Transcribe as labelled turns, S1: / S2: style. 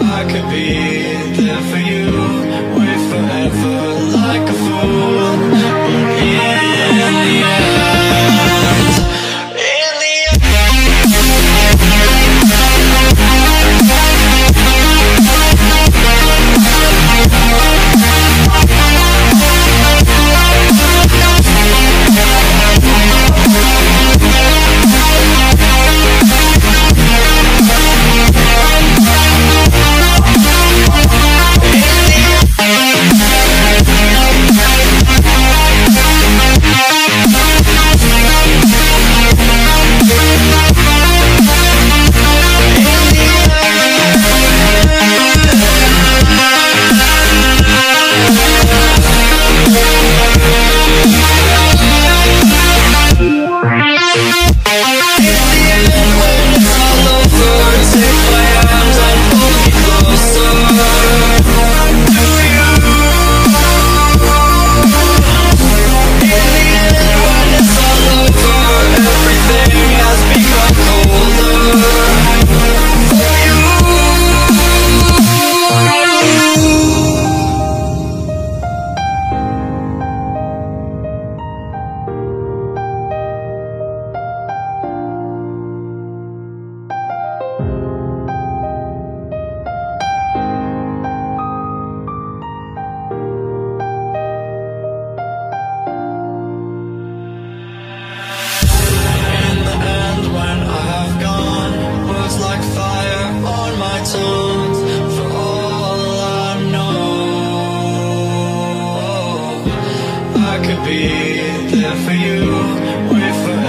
S1: I could be there for you. could be there for you, wait for.